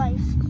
life.